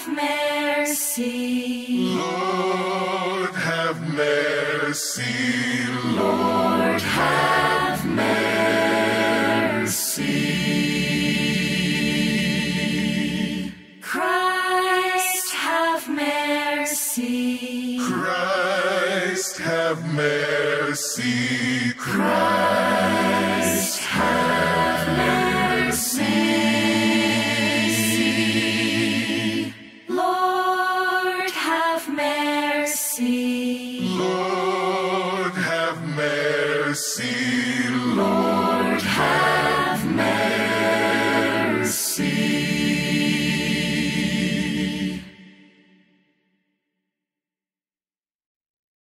have mercy. Lord, have mercy. Lord, have mercy. Christ, have mercy. Christ, have mercy. Christ, mercy. Lord, have mercy. Lord,